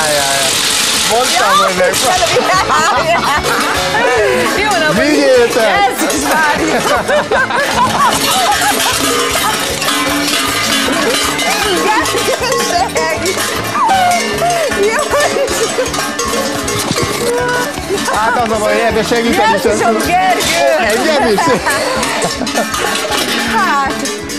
Ájjáj, mondtam, hogy meg... Jó napot! Vigyétek! Ez is várjuk! Hát az a baj, ebbe segíteni sem. Gergő! Engem is? Hát,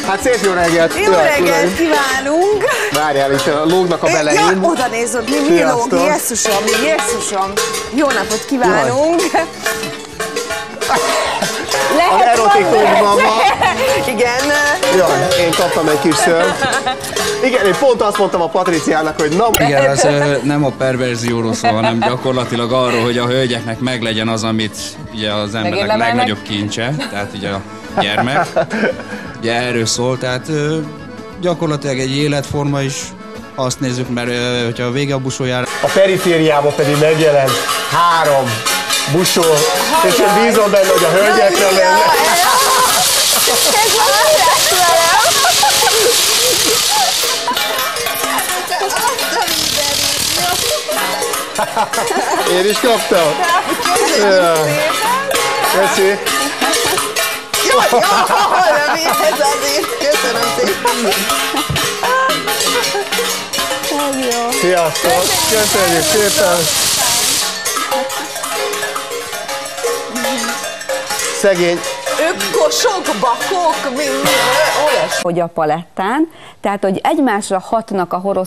Hát szép jó reggelt! jó reggelt kívánunk! Várjál, itt a lógnak a Ja, belején. oda nézod, mi, mi lóg, Jézusom, Jézusom! Jó napot kívánunk! Az Lehet erotikus valami? mama. Igen, Jaj, én kaptam egy kis szört. Igen, én pont azt mondtam a Patriciának, hogy na, Igen, ez ö, nem a perverzióról szól, hanem gyakorlatilag arról, hogy a hölgyeknek meglegyen az, amit ugye az embernek Megérdemelnek. legnagyobb kincse, tehát ugye a gyermek. Ugye erről szól, tehát gyakorlatilag egy életforma is azt nézzük, mert hogyha a vége a busójára, a perifériában pedig megjelent három busó, és én bízom benne, hogy a hölgyekre lenne. Én is kaptam. Köszi. Jaj, jaj, mi ez azért? Köszönöm szépen! Ez jó. Sziasztok. Köszönjük szépen. Szegény Ők kosok, bakok, mi, mi, olyas. hogy a palettán, tehát hogy egymásra hatnak a horosz